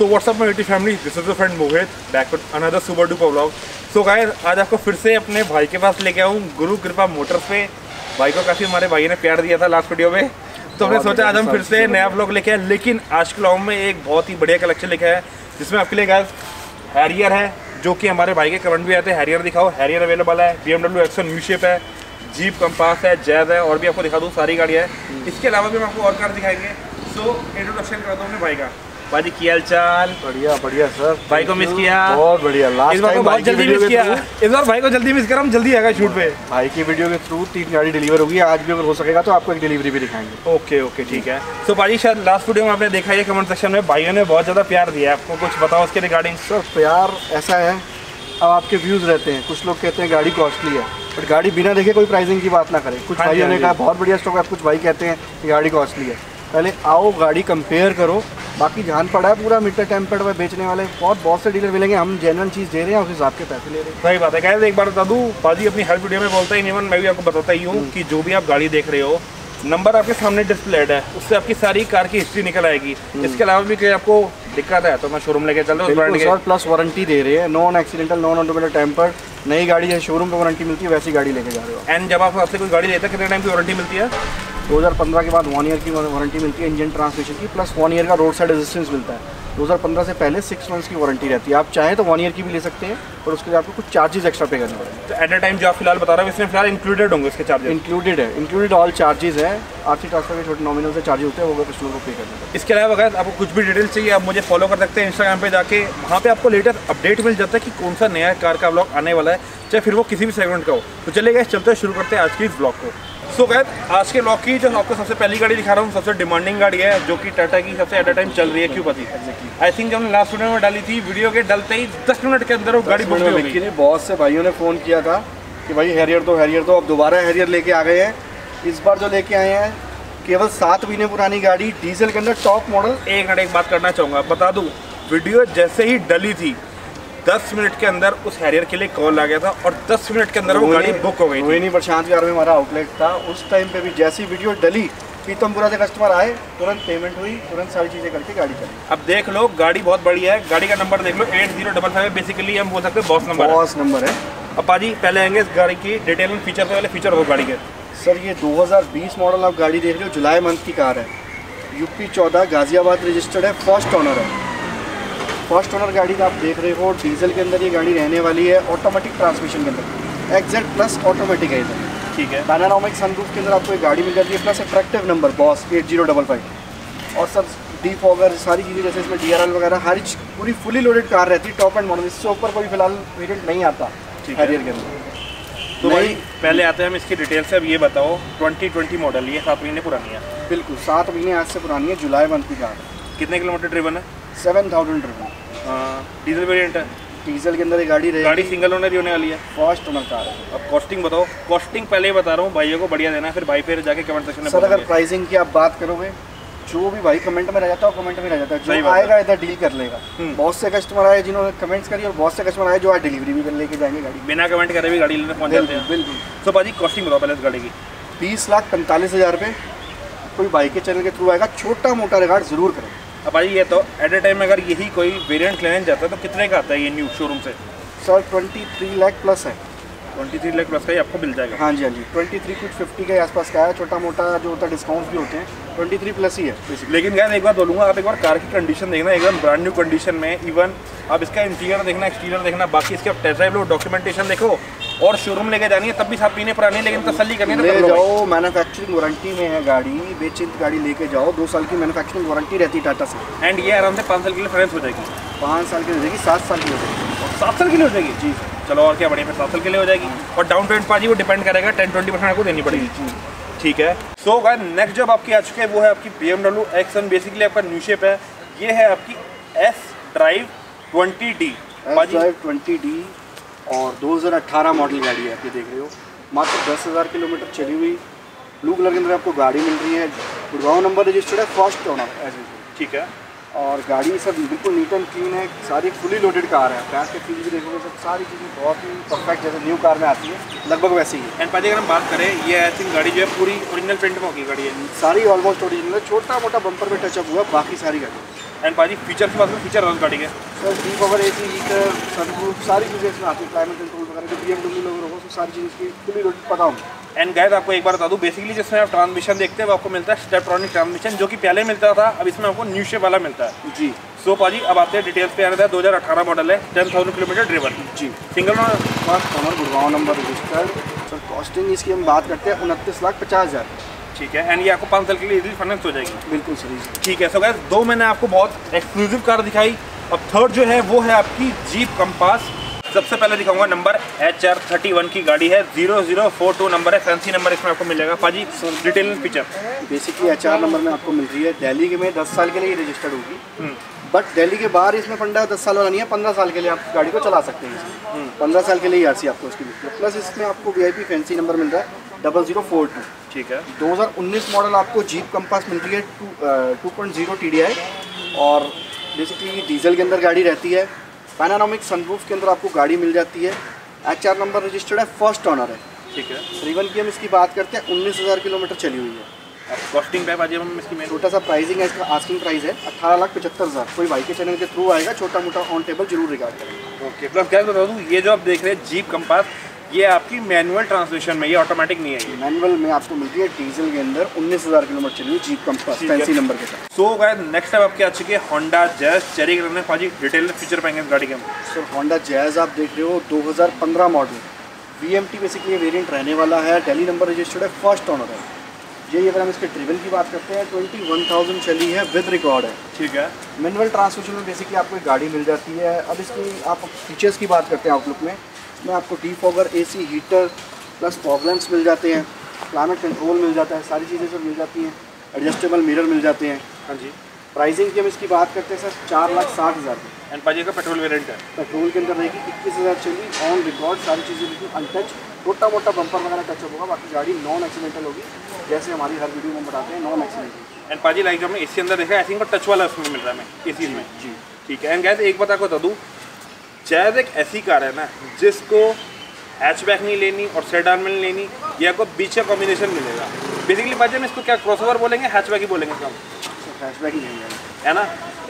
So what's up my YouTube family this is friend Mohit back another super duper vlog so guys आज आपको फिर से अपने भाई के पास लेके आऊँ गुरु कृपा मोटर्स पे। भाई को काफ़ी हमारे भाई ने प्यार दिया था लास्ट वीडियो में। तो हमने सोचा आज हम फिर से नया ब्लॉग लेके आए लेकिन आज के ब्लॉग में एक बहुत ही बढ़िया कलेक्शन लेके आए जिसमें आपके लिए गाइस हैरियर है जो कि हमारे भाई के कमेंट भी आते हैं हैरियर दिखाओ। हैरियर अवेलेबल है BMW X one new shape है जीप कंपास है जैज है और भी आपको दिखा दूँ सारी गाड़ियाँ है। इसके अलावा भी हम आपको और कार दिखाएँगे। सो इंट्रोडक्शन कर दो अपने भाई का। भाई की हाल चाल? बढ़िया बढ़िया सर। भाई को मिस किया। बहुत बढ़िया। लास्ट इस बार को बहुत जल्दी मिस किया। इस बार भाई को जल्दी मिस कर हम जल्दी आएगा शूट पे। भाई की वीडियो के थ्रू तीन गाड़ी डिलीवर होगी। आज भी अगर हो सकेगा तो आपको एक डिलीवरी भी दिखाएँगे। ओके ओके ठीक है। सो भाई शायद लास्ट वीडियो में आपने देखा है कमेंट सेक्शन में भाइयों ने बहुत ज़्यादा प्यार दिया आपको। कुछ बताओ उसके रिगार्डिंग सर प्यार ऐसा है अब आपके व्यूज़ रहते हैं। कुछ लोग कहते हैं गाड़ी कॉस्टली है बट गाड़ी बिना देखे कोई प्राइसिंग की बात ना करें। कुछ हाँ भाइयों हाँ ने कहा बहुत बढ़िया स्टॉक है। कुछ भाई कहते हैं गाड़ी कॉस्टली है। पहले आओ गाड़ी कंपेयर करो। बाकी जान पड़ा है पूरा मीटर टेम्पर्ड में बेचने वाले। बहुत बहुत से डीलर मिलेंगे हम जेनवन चीज़ दे रहे हैं उस हिसाब के पैसे ले रहे हैं। सही बात है। कहते एक बार बता दूँ बाजी अपनी हर वीडियो में बोलता ही नहीं मैं भी आपको बताता ही हूँ कि जो भी आप गाड़ी देख रहे हो नंबर आपके सामने डिस्प्लेड है उससे आपकी सारी कार की हिस्ट्री निकल आएगी। इसके अलावा भी कहीं आपको दिक्कत है तो मैं शोरूम लेके चल रहा हूँ प्लस वारंटी दे रहे हैं। Non accidental non automatic tampered नई गाड़ी जैसे शोरूम पे वारंटी मिलती है वैसी गाड़ी लेके जा रहे हो एंड जब आप आपसे कोई गाड़ी लेते हैं कितने टाइम की वारंटी मिलती है? 2015 के बाद वन ईयर की वारंटी मिलती है इंजन ट्रांसमिशन की प्लस वन ईयर का रोड साइड रेजिस्टेंस मिलता है। 2015 से पहले सिक्स मंथ्स की वारंटी रहती है। आप चाहें तो वन ईयर की भी ले सकते हैं और उसके लिए आपको कुछ चार्जेस एक्स्ट्रा पे करने पड़ेंगे। तो एट अ टाइम जो आप फ़िलहाल बता रहे हो इसमें फ़िलहाल इंक्लूडेड होंगे इसके चार्जेस इंक्लूडेड है। इंक्लूडेड ऑल चार्जेस है। आरसी ट्रांसफ़र के छोटे नॉमिनल से चार्जेस होते हैं वो कस्टमर को पे करने पड़ेंगे। इसके अलावा अगर आपको कुछ भी डिटेल्स चाहिए आप मुझे फॉलो कर सकते हैं इंस्टाग्राम पर जाके। वहाँ पर आपको लेटेस्ट अपडेट मिल जाता है कि कौन सा नया कार का ब्लॉग आने वाला है चाहे फिर वो किसी भी सेगमेंट का हो। तो चलेगा चलते शुरू करते हैं आज की इस ब्लॉग को। सो गैस आज के ब्लॉग की जो आपको सबसे पहली गाड़ी दिखा रहा हूँ सबसे डिमांडिंग गाड़ी है जो कि टाटा की सबसे एट अ टाइम चल रही है क्यों पति। आई थिंक जब हमने लास्ट वीडियो में डाली थी वीडियो के डलते ही दस मिनट के अंदर वो गाड़ी बुक हो गई। लेकिन बहुत से भाइयों ने फ़ोन किया था कि भाई हैरियर तो हैरियर तो अब दोबारा हैरियर लेके आ गए हैं। इस बार जो लेके आए हैं केवल सात महीने पुरानी गाड़ी डीजल के अंदर टॉप मॉडल एक मिनट एक बात करना चाहूँगा बता दूँ वीडियो जैसे ही डली थी दस मिनट के अंदर उस हैरियर के लिए कॉल आ गया था और दस मिनट के अंदर वो गाड़ी बुक हो गई रोहिणी प्रशांत विहार में हमारा आउटलेट था। उस टाइम पे भी जैसी वीडियो डली पीतमपुरा से कस्टमर आए तुरंत पेमेंट हुई तुरंत सारी चीज़ें करके गाड़ी चली। अब देख लो गाड़ी बहुत बड़ी है। गाड़ी का नंबर देख लो eight zero double five basically हम बोल सकते हैं बॉस नंबर बॉस नंबर है। अब पाजी पहले आएँगे इस गाड़ी की डिटेल में फीचर पहले फीचर हो गाड़ी के। सर ये 2020 मॉडल आप गाड़ी देख रहे हो जुलाई मंथ की कार है। यूपी 14 गाजियाबाद रजिस्टर्ड है फ़र्स्ट ऑनर है। फ़र्स्ट ओनर गाड़ी का आप देख रहे हो डीजल के अंदर ये गाड़ी रहने वाली है ऑटोमेटिक ट्रांसमिशन के अंदर। एक्जेड प्लस ऑटोमेटिक है इधर ठीक है। पैनानोमिक सनरूफ के अंदर आपको एक गाड़ी मिल जाती है plus attractive number boss eight zero double five और सब डी फॉगर सारी चीज़ें जैसे इसमें डीआरएल वगैरह हर चीज़ पूरी फुली लोडेड कार रहती है टॉप एंड मॉडल इससे ऊपर कोई फ़िलहाल वेरियंट नहीं आता है। हैरियर के अंदर। तो भाई पहले आते हैं हम इसकी डिटेल से अब ये बताओ 2020 मॉडल ये सात महीने पुरानी है। बिल्कुल सात महीने आज से पुरानी है जुलाई मंथ की कार कितने किलोमीटर ड्रिवन है? सेवन थाउज़ेंड रुपये डीजल वेरिएंट है। डीजल के अंदर ये गाड़ी गाड़ी सिंगल ओनर ही होने वाली है। फ़र्स्ट ओनर कार है। अब कॉस्टिंग बताओ। कॉस्टिंग पहले ही बता रहा हूँ भाइयों को बढ़िया देना है फिर भाई फिर जाके कमेंट सेक्शन में सर अगर प्राइसिंग की आप बात करोगे जो भी भाई कमेंट में रह जाता है वो कमेंट में रह जाता है। जो आएगा इधर डील कर लेगा। हम्म। बहुत से कस्टमर आए जिन्होंने कमेंट्स करी और बहुत से कस्टमर आए जो आज डिलीवरी भी कर लेके जाएँगे गाड़ी। बिना कमेंट करे भी गाड़ी लेने पहुँच जाते बिल्कुल हैं। बिल्कुल तो भाजी कॉस्टिंग बताओ पहले इस गाड़ी की। बीस लाख पैंतालीस हज़ार रुपये कोई बाइक के चैनल के थ्रू आएगा। छोटा मोटा रिगार्ड ज़रूर करें। अब भाई ये तो एट ए टाइम अगर यही कोई वेरिएंट लेने जाता है तो कितने का आता है ये न्यू शोरूम से? Sir twenty three lakh plus है। ट्वेंटी थ्री लाख प्लस का ही आपको मिल जाएगा। हाँ जी हाँ जी। ट्वेंटी थ्री कुछ फिफ्टी के आसपास का है छोटा मोटा जो होता है डिस्काउंट भी होते हैं। ट्वेंटी थ्री प्लस ही है बेसिकली लेकिन यार एक बार बोलूँगा आप एक बार कार की कंडीशन देखना एकदम ब्रांड न्यू कंडीशन में इवन आप इसका इंटीरियर देखना एक्सटीरियर देखना बाकी इसके आप टेस्ट ड्राइव लो डॉक्यूमेंटेशन देखो और शोरूम लेके जानी है तब भी सात पीने पुरानी है, लेकिन तसली करनी है ले। जाओ मैन्युफैक्चरिंग वारंटी में है गाड़ी बेचिंत गाड़ी लेके जाओ दो साल की मैनुफैक्चरिंग वारंटी रहती है टाटा से। एंड ये आराम से पाँच साल के लिए फाइनेंस हो जाएगी। पाँच साल की हो जाएगी सात साल की हो जाएगी। और सात साल के लिए हो जाएगी? जी। चलो और क्या बढ़िया फिर सात साल के लिए हो जाएगी। और डाउन पेमेंट पाजी वो डिपेंड करेगा टेन ट्वेंटी परसेंट आपको देनी पड़ेगी। जी ठीक है? सो गाइस नेक्स्ट जब आपकी आ चुकी है वो है आपकी B M X one basically आपका न्यू शेप है। ये है आपकी S drive twenty D drive twenty D और 2018 मॉडल गाड़ी है, आप ये देख रहे हो। मात्र दस हज़ार किलोमीटर चली हुई। ब्लू कलर के अंदर आपको गाड़ी मिल रही है। गुड़गांव नंबर रजिस्टर्ड है फ़र्स्ट ओनर ठीक है। और गाड़ी सब बिल्कुल नीट एंड क्लीन है सारी फुली लोडेड कार है। बैक के फील भी देखोगे सब सारी चीज़ें बहुत ही परफेक्ट जैसे न्यू कार में आती है लगभग वैसी ही। एंड पाजी अगर हम बात करें ये आई थिंक गाड़ी जो है पूरी ओरिजिनल प्रिंट में होगी गाड़ी है सारी ऑलमोस्ट ओरिजिनल है छोटा मोटा बम्पर में टचअप हुआ बाकी सारी गाड़ी। एंड पाजी फीचर की बात करें फीचर उस गाड़ी के? Sir D power A C heater सारी चीज़ें इसमें आती है क्लाइमेट कंट्रोल वगैरह जो बी एम लोग होगा उसको सारी चीज़ें इसकी फुली लोडेड पता होंगी एंड गैस आपको एक बार बता दूँ बेसिकली जिसमें आप ट्रांसमिशन देखते हैं वो आपको मिलता है स्टेपट्रॉनिक ट्रांसमिशन जो कि पहले मिलता था अब इसमें आपको न्यू शेप वाला मिलता है। जी। सो पाजी अब आते हैं डिटेल्स पे आ रहा है 2018 मॉडल है 10,000 किलोमीटर ड्रिवन जी। Single first Gurgaon number registered sir costing इसकी हम बात करते हैं उनतीस लाख पचास हज़ार। ठीक है एंड ये आपको पाँच साल के लिए इजीली फाइनेंस हो जाएगी। बिल्कुल सर ठीक है सो गैस दो मैंने आपको बहुत एक्सक्लूसिव कार दिखाई। अब थर्ड जो है वो है आपकी जीप कंपास सबसे पहले दिखाऊँगा number H R thirty one की गाड़ी है zero zero four two number है फैंसी नंबर इसमें आपको मिलेगा। पाजी detail feature basically H R number में आपको मिल रही है। दिल्ली के में दस साल के लिए रजिस्टर्ड होगी। हम्म, बट दिल्ली के बाहर इसमें फंडा दस साल वाला नहीं है पंद्रह साल के लिए आप गाड़ी को चला सकते हैं इसमें। पंद्रह साल के लिए आर सी आपको उसकी मिलती है। प्लस इसमें आपको V I P fancy number मिल रहा है डबल ज़ीरो फोर टू ठीक है। 2019 मॉडल आपको जीप कंपास मिल रही है two two point zero T D I और बेसिकली डीजल के अंदर गाड़ी रहती है पैनानोमिक सनरूफ के अंदर आपको गाड़ी मिल जाती है। एच आर नंबर रजिस्टर्ड है फ़र्स्ट ऑनर है। ठीक है। रिवन की हम इसकी बात करते हैं उन्नीस हज़ार किलोमीटर चली हुई है। कॉस्टिंग पे आज हम इसकी छोटा सा प्राइसिंग है इसका आस्किंग प्राइस है अठारह लाख पचहत्तर हज़ार। कोई भाई के चैनल के थ्रू आएगा छोटा मोटा ऑन टेबल ज़रूर रिगार्ड करेंगे। ओके प्लस क्या बता दूँ ये जो आप देख रहे हैं जीप कंपास ये आपकी मैनुअल ट्रांसमिशन में ये ऑटोमेटिक नहीं है मैनुअल में आपको मिलती है डीजल के अंदर उन्नीस हज़ार किलोमीटर चली हुई जीप कंपास फैंसी नंबर के साथ। सो गाइस नेक्स्ट टाइम आपके आ चुके हैं होंडा जैज चेरी करने पाजी डिटेल में फीचर पाएँगे इस गाड़ी के हम सर होंडा जैज आप देख रहे हो 2015 model V M T basically variant रहने वाला है। दिल्ली नंबर रजिस्टर्ड है फ़र्स्ट ऑनर है। यही अगर हम इसके ट्रिवल की बात करते हैं। ट्वेंटी वन थाउज़ेंड चली है विद रिकॉर्ड है। ठीक है। मैनुअल ट्रांसमिशन में बेसिकली आपको एक गाड़ी मिल जाती है। अब इसकी आप फीचर्स की बात करते हैं आउटलुक में। इसमें आपको D fogger A C heater plus problems मिल जाते हैं क्लाइमेट कंट्रोल मिल जाता है सारी चीज़ें सब मिल जाती हैं एडजस्टेबल मिरर मिल जाते हैं। हाँ जी। प्राइसिंग की हम इसकी बात करते हैं सर चार लाख साठ हज़ार की। एंड पाजी का पेट्रोल वेरिएंट है। पेट्रोल के अंदर रहेगी इक्कीस हज़ार चली ऑन रिकॉर्ड सारी चीज़ें बिल्कुल अनटच छोटा मोटा बम्पर वगैरह टचअप होगा बाकी गाड़ी नॉन एक्सीडेंटल होगी जैसे हमारी हर वीडियो में बताते हैं नॉन एक्सीडेंटल एंड पाजी लाइक हमने एसी अंदर देखा आई थिंक टच वाला उसमें मिल रहा है हमें इसी में। जी। ठीक है एंड गैस एक बात आपको बता दूँ जैज एक ऐसी कार है ना जिसको हैचबैक नहीं लेनी और सेडान में नहीं लेनी ये आपको बीच का कॉम्बिनेशन मिलेगा। बेसिकली पाजी हम इसको क्या क्रॉसओवर बोलेंगे हैचबैक ही बोलेंगे इसका हम। कैशबैक ही है ना?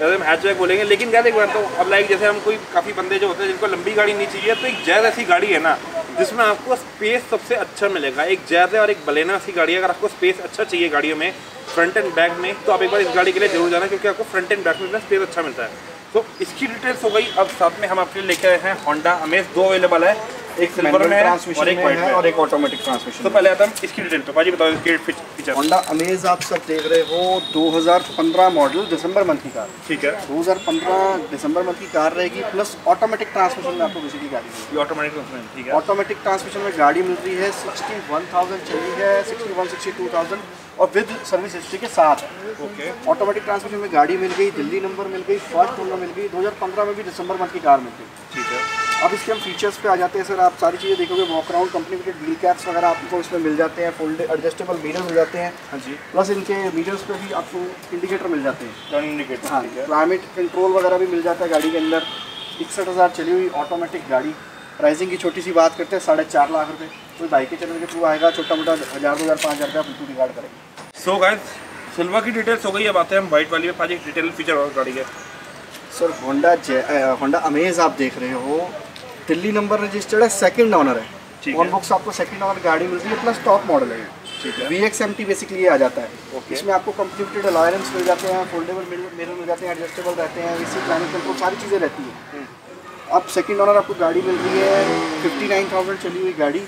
हम हैचबैक बोलेंगे लेकिन क्या एक बार तो अब लाइक जैसे हम कोई काफ़ी बंदे जो होते हैं जिनको लंबी गाड़ी नहीं चाहिए तो एक जैज ऐसी गाड़ी है ना जिसमें आपको स्पेस सबसे अच्छा मिलेगा। एक जैज है और एक बलेना ऐसी गाड़ी है अगर आपको स्पेस अच्छा चाहिए गाड़ियों में फ्रंट एंड बैक में तो आप एक बार इस गाड़ी के लिए ज़रूर जाना क्योंकि आपको फ्रंट एंड बैक में स्पेस अच्छा मिलता है। तो इसकी डिटेल्स हो गई। अब साथ में हम आपके लिए लेके आए हैं होंडा अमेज दो अवेलेबल है। एक सिल्वर में और ट्रांसमिशन एक में है और एक ऑटोमेटिक ट्रांसमिशन तो पहले आता इसकी डिटेल पे भाजी बताओ इसके फीचर होंडा अमेज आप सब देख रहे हो 2015 मॉडल दिसंबर मंथ की कार। ठीक है। 2015 दिसंबर मंथ की कार रहेगी प्लस ऑटोमेटिक ट्रांसमिशन में आपको बेसिकली गाड़ी मिलेगी ऑटोमेटिक ट्रांसमिशन ठीक है। ऑटोमेटिक ट्रांसमिशन में गाड़ी मिल रही है सिक्सटी वन थाउज़ेंड चली है sixty one sixty two thousand और विद सर्विस हिस्ट्री के साथ। ओके ऑटोमेटिक ट्रांसमिशन में गाड़ी मिल गई दिल्ली नंबर मिल गई फ़र्स्ट ओनर मिल गई 2015 में भी दिसंबर मंथ की कार मिल गई। ठीक है। अब इसके हम फीचर्स पे आ जाते हैं सर। आप सारी चीज़ें देखोगे वॉक अराउंड कंपनी के व्हील कैप्स वगैरह आपको इसमें मिल जाते हैं फोल्ड एडजस्टेबल मीटर मिल जाते हैं। हाँ जी। प्लस इनके मीटर्स पे भी आपको इंडिकेटर मिल जाते हैं। टर्न इंडिकेटर हाँ क्लाइमेट कंट्रोल वगैरह भी मिल जाता है गाड़ी के अंदर। इकसठ हज़ार चली हुई ऑटोमेटिक गाड़ी। प्राइसिंग की छोटी सी बात करते हैं साढ़े चार लाख रुपये कोई बाइक के चैनल के थ्रू आएगा छोटा मोटा हज़ार दो हज़ार पाँच हज़ार का बिल्कुल रिगार्ड करेंगे। सो गाइस सिल्वर की डिटेल्स हो गई अब आते हैं हम वाइट वाली पे पाजी डिटेल फीचर और गाड़ी के। Sir Honda J Honda Amaze आप देख रहे हो। दिल्ली नंबर रजिस्टर्ड है सेकंड ऑनर है। ऑन। बुक्स आपको सेकंड ऑनर गाड़ी मिलती है प्लस टॉप मॉडल है। V X M T basically आ जाता है। इसमें आपको कंपनी फिटेड अलायरेंस मिल जाते हैं फोल्डेबल मिरर मिल जाते हैं एडजस्टेबल रहते हैं इसी क्लाइमेट कंट्रोल सारी चीज़ें रहती हैं। अब सेकंड ऑनर आपको गाड़ी मिल रही है फिफ्टी नाइन थाउज़ेंड चली हुई गाड़ी।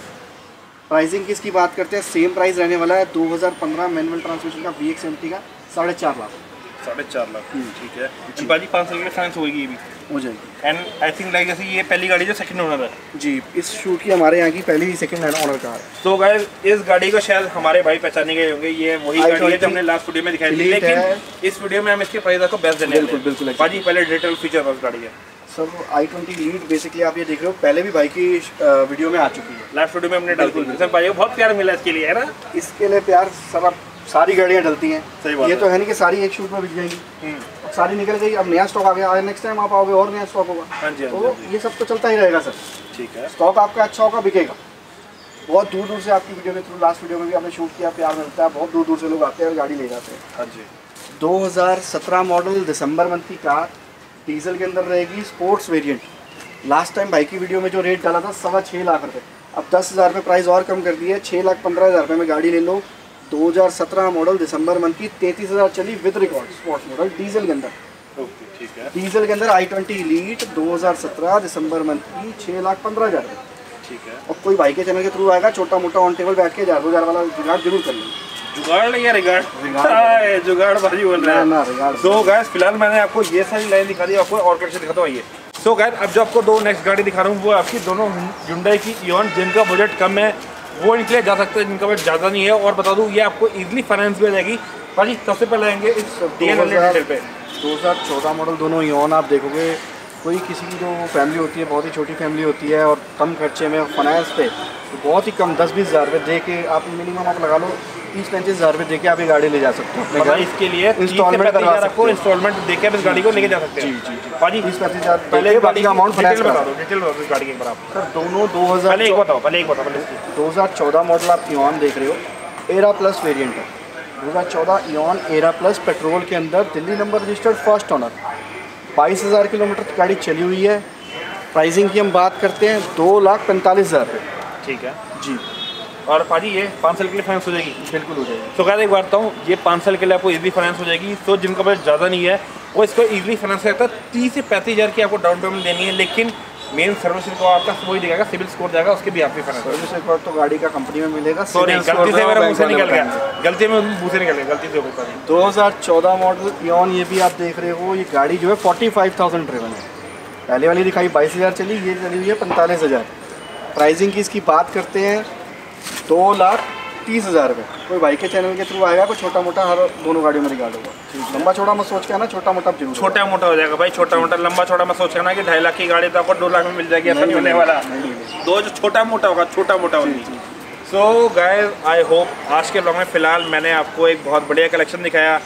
प्राइसिंग की इसकी बात करते हैं सेम प्राइस रहने वाला है 2015 मैनुअल ट्रांसमिशन का वी एक्स एम टी का साढ़े चार लाख। साढ़े चार लाख। हम्म। ठीक है। बाजी पाँच साल के लिए फाइनेंस होगी ये भी हो जाएगी। एंड आई थिंक लाइक जैसे ये पहली गाड़ी जो सेकंड ओनर है। जी इस शूट की हमारे यहाँ की पहली सेकंड हैंड ऑनर कार है। तो गाइस इस गाड़ी को शायद हमारे भाई पहचाने गए होंगे। ये वही गाड़ी है जो हमने लास्ट वीडियो में दिखाई थी। लेकिन इस वीडियो में हम इसके प्राइस आपको बेस्ट देने बिल्कुल, बिल्कुल, बाजी पहले डिटेल फीचर उस गाड़ी है। Sir I twenty elite basically आप ये देख रहे हो पहले भी भाई की वीडियो में आ चुकी है। लास्ट वीडियो में हमने डाल दी। भाई को बहुत प्यार मिला इसके लिए है ना? इसके लिए प्यार सर अब सारी गाड़ियाँ डलती हैं। सही बात ये है। तो है नहीं कि सारी एक शूट में बिक जाएँगी। हम्म, अब सारी निकल गई अब नया स्टॉक आ गया नेक्स्ट टाइम आप आओगे और नया स्टॉक होगा। हाँ जी हाँ तो हाँ ये सब तो चलता ही रहेगा सर। ठीक है। स्टॉक आपका अच्छा होगा बिकेगा। बहुत दूर दूर से आपकी वीडियो के थ्रू लास्ट वीडियो में भी आपने शूट किया प्यार मिलता है। बहुत दूर दूर से लोग आते हैं और गाड़ी ले जाते हैं। हाँ जी। 2017 मॉडल दिसंबर मंथ की कार डीजल के अंदर रहेगी sports variant last time bike की वीडियो में जो रेट डाला था सवा छः लाख रुपए। अब दस हज़ार रुपये प्राइस और कम कर दिए छः लाख पंद्रह हज़ार रुपये में गाड़ी ले लो। 2017 मॉडल दिसंबर मंथ की तैंतीस हज़ार चली with record sports model diesel के अंदर। ठीक है। डीजल के अंदर आई ट्वेंटी लीट दो दिसंबर मंथ की छः लाख पंद्रह हज़ार। ठीक है। और कोई भाई के चैनल के थ्रू आएगा छोटा मोटा ऑन टेबल बैठ के हज़ार दो हज़ार वाला जुगाड़ ज़रूर कर लेंगे। जुगाड़ या रिगार्ड रिगार्ड। हाय, जुगाड़ बाजी बोल रहा है। रिगार्ड सो गैस फ़िलहाल मैंने आपको ये सारी लाइन दिखा दी आपको और कलेक्शन दिखाता हूँ आइए सो गैस अब जो आपको दो नेक्स्ट गाड़ी दिखा रहा हूँ वो आपकी दोनों Hyundai की इवन जिनका बजट कम है वो इनके लिए जा सकते हैं जिनका बजट ज़्यादा नहीं है। और बता दूँ ये आपको ईजिली फाइनेंस भी हो जाएगी। भाजी सबसे पहले आएँगे इस डी एन पे। 2014 मॉडल दोनों ही ऑन आप देखोगे कोई किसी की जो फैमिली होती है बहुत ही छोटी फैमिली होती है और कम खर्चे में फाइनेंस पे तो बहुत ही कम दस बीस हज़ार रुपये दे के आप मिनिमम आप लगा लो। तीस पैंतीस हज़ार रुपये दे के आप ये गाड़ी ले जा सकते हो। अपने मतलब घर। इसके लिए इंस्टॉलमेंट करवा सकते आपको हो। इंस्टॉलमेंट देके आप इस गाड़ी को लेके जा सकते हैं। जी, जी। भाजी तीस पैंतीस हज़ार पहले गाड़ी का अमाउंट डिटेल बता दो डिटेल बता दो इस गाड़ी के एक बार आप सर दोनों दो हज़ार पहले एक हज़ार बताओ पहले एक बताओ पहले दो हज़ार चौदह मॉडल आप ईऑन देख रहे हो। एरा प्लस वेरियंट है। दो हज़ार चौदह ईऑन एरा प्लस पेट्रोल के अंदर Delhi number registered first owner बाईस हज़ार किलोमीटर गाड़ी चली हुई है। प्राइसिंग की हम बात करते हैं दो लाख पैंतालीस हज़ार रुपये ठीक है। जी। और भाजी ये पाँच साल के लिए फाइनेंस हो जाएगी। बिल्कुल हो जाएगी। तो कहते एक बात बताऊँ ये पाँच साल के लिए आपको इजीली फाइनेंस हो जाएगी। तो जिनका बजट ज़्यादा नहीं है वो इसको इजीली फाइनेंस करता है। तीस से पैंतीस हज़ार की आपको डाउन पेमेंट देनी है लेकिन मेन सर्विस को आपका वही दिखाएगा सिविल स्कोर जाएगा उसके भी आपकी फाइनेंस सर्विस एक तो गाड़ी का कंपनी में मिलेगा सॉरी गलती से मेरा मुँह से निकल गया। गलती में मुँह से निकल गया गलती से हो गई सॉरी 2014 मॉडल इॉन ये भी आप देख रहे हो ये गाड़ी जो है 45,000 ड्रिवन है। पहले वाली दिखाई 22,000 चली ये चली हुई है पैंतालीस हज़ार। प्राइसिंग की इसकी बात करते हैं दो लाख तीस हज़ार रुपये कोई बाइक के चैनल के थ्रू आएगा कोई छोटा मोटा हर दोनों गाड़ियों में रिकॉर्ड होगा। लंबा छोटा मत सोच के ना छोटा मोटा ज़रूर छोटा मोटा हो जाएगा भाई छोटा मोटा लंबा छोटा मैं सोच के ना कि ढाई लाख की गाड़ी तो आपको दो लाख में मिल जाएगी ऐसा नहीं होने वाला। दो जो छोटा मोटा होगा छोटा मोटा होगी सो गाइस आई होप आज के ब्लॉग में फ़िलहाल मैंने आपको एक बहुत बढ़िया कलेक्शन दिखाया।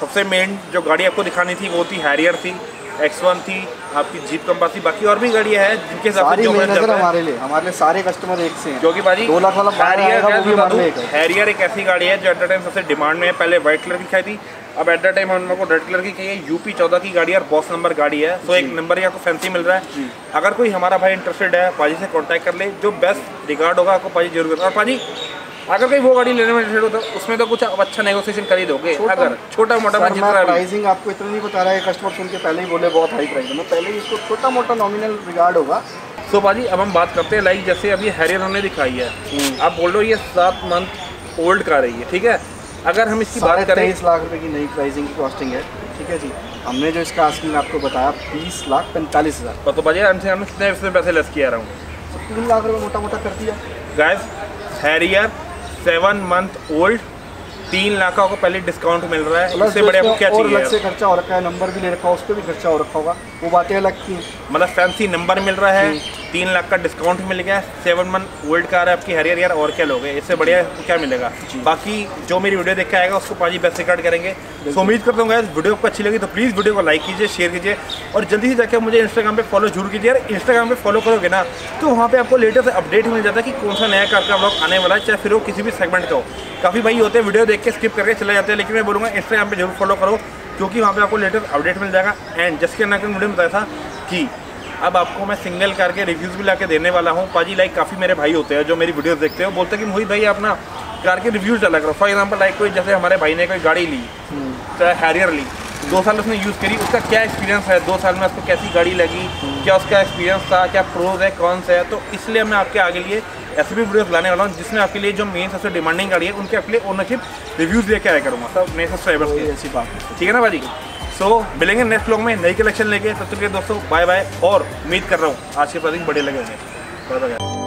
सबसे मेन जो गाड़ी आपको दिखानी थी वो थी हैरियर थी। एक्स वन थी आपकी जीप कंपास थी बाकी और भी गाड़ियाँ हैं जिनके हिसाब से सारी जो मेन बजट चल नज़र रहा है। हमारे लिए हमारे लिए सारे कस्टमर एक से हैं। क्योंकि भाजी दो लाख वाला हैरियर एक हैरियर एक ऐसी गाड़ी है जो एट द टाइम सबसे डिमांड में है। पहले व्हाइट कलर की खाई थी अब एट द टाइम हम लोग को रेड कलर की चाहिए। यूपी चौदह की गाड़ी और बॉस नंबर गाड़ी है। तो एक नंबर ही आपको फैंसी मिल रहा है। अगर कोई हमारा भाई इंटरेस्टेड है पाजी से कांटेक्ट कर ले। जो बेस्ट रिगार्ड होगा आपको पाजी ज़रूर और पाजी अगर कहीं वो गाड़ी लेने में होता उसमें तो कुछ अच्छा नेगोशिएशन कर ही दोगे अगर छोटा मोटा मैं जितना प्राइसिंग आपको इतना नहीं बता रहा है कस्टमर सुन के पहले ही बोले बहुत हाई प्राइस है। मैं पहले ही इसको छोटा मोटा नॉमिनल रिगार्ड होगा। सो पाजी अब हम बात करते हैं लाइक जैसे अभी हैरियर हमने दिखाई है। आप बोल रहे हो ये सात मंथ ओल्ड का रही है ठीक है? अगर हम इसकी बात करें तेईस लाख रुपए की नई प्राइसिंग की कॉस्टिंग है ठीक है जी? हमने जो इसका आस्किंग आपको बताया बीस लाख पैंतालीस हज़ार। तो पाजी हमसे हमने कितने पैसे लेस किया रहा हूँ तीन लाख रुपए मोटा मोटा कर दिया। Guys Harrier seven month old तीन लाख का पहले डिस्काउंट मिल रहा है। प्लस इससे बड़े आपको क्या और अलग से खर्चा हो रखा है नंबर भी ले रखा है उस पर भी खर्चा हो रखा होगा। वो बातें अलग की मतलब फैंसी नंबर मिल रहा है। तीन लाख का डिस्काउंट मिल गया सेवन मंथ ओल्ड कार है आपकी हरियर यार और क्या लोगे? इससे बढ़िया क्या मिलेगा? बाकी जो मेरी वीडियो देख के आएगा उसको पाजी बेस्ट रिकॉर्ड करेंगे। सो उम्मीद करता हूँ वीडियो आपको अच्छी लगी तो प्लीज़ वीडियो को लाइक कीजिए शेयर कीजिए और जल्दी से जाकर मुझे इंस्टाग्राम पर फॉलो ज़रूर कीजिए। यार इंस्टाग्राम पर फॉलो करोगे ना तो वहाँ पर आपको लेटेस्ट अपडेट मिल जाता है कि कौन सा नया कार का ब्लॉग आने वाला है चाहे फिर वो किसी भी सेगमेंट का हो। काफ़ी भाई होते हैं वीडियो देख के स्किप करके चले जाते हैं लेकिन मैं बोलूँगा इंस्टाग्राम पर ज़रूर फॉलो करो क्योंकि वहाँ पे आपको लेटेस्ट अपडेट मिल जाएगा। एंड जिसके अंदर वीडियो में बताया था कि अब आपको मैं सिंगल कार के रिव्यूज़ भी ला के देने वाला हूँ। पाजी लाइक काफ़ी मेरे भाई होते हैं जो मेरी वीडियोस देखते हैं। बोलते हैं कि मोहित भाई अपना कार के रिव्यूज़ डाला करो। फॉर एग्ज़ाम्पल लाइक कोई जैसे हमारे भाई ने कोई गाड़ी ली चाहे हैरियर ली। दो साल उसने यूज़ करी। उसका क्या एक्सपीरियंस है? दो साल में उसको कैसी गाड़ी लगी? क्या उसका एक्सपीरियंस था? क्या प्रोज है? कौन सा है? तो इसलिए मैं आपके आगे लिए ऐसे भी वीडियोस लाने वाला हूँ जिसमें आपके लिए जो मेन सबसे डिमांडिंग गाड़ी है उनके आपके लिए ओनरशिप रिव्यूज़ लेके आया करूँगा। सब मेरे सब्सक्राइबर्स के। ऐसी बात ठीक है ना भाजी सो so, मिलेंगे नेक्स्ट ब्लॉग में नई कलेक्शन लेके तब तक के दोस्तों बाय बाय और उम्मीद कर रहा हूँ आज के प्रति बढ़िया लगे होंगे बाय बाय